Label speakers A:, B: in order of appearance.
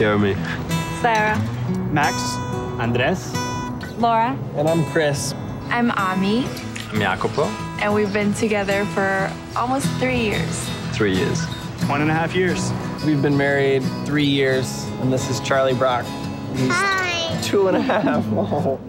A: Jeremy.
B: Sarah.
C: Max. Andres.
B: Laura.
D: And I'm Chris.
B: I'm Ami.
A: I'm Jacopo.
B: And we've been together for almost three years.
A: Three years.
C: One and a half years.
D: We've been married three years, and this is Charlie Brock. He's
E: Hi.
D: two and a half. Oh.